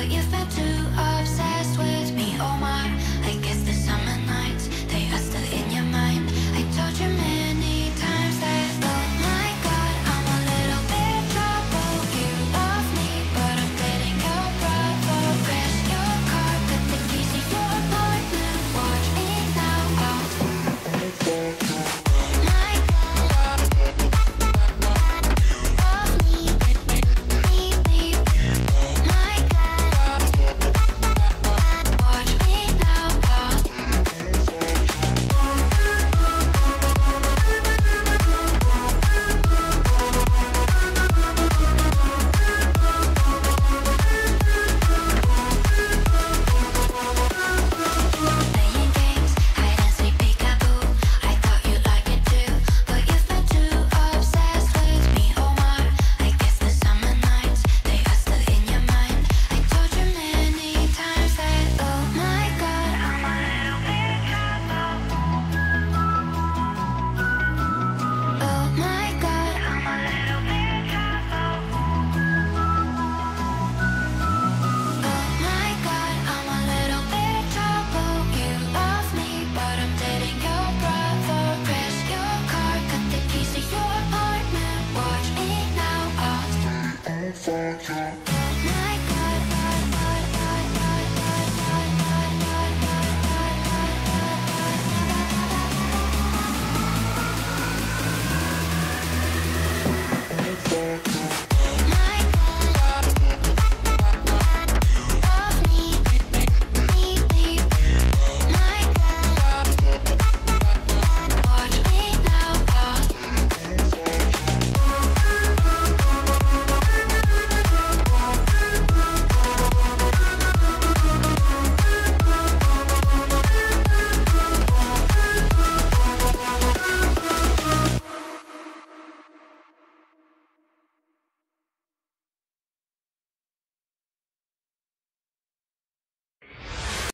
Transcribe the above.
what you've been through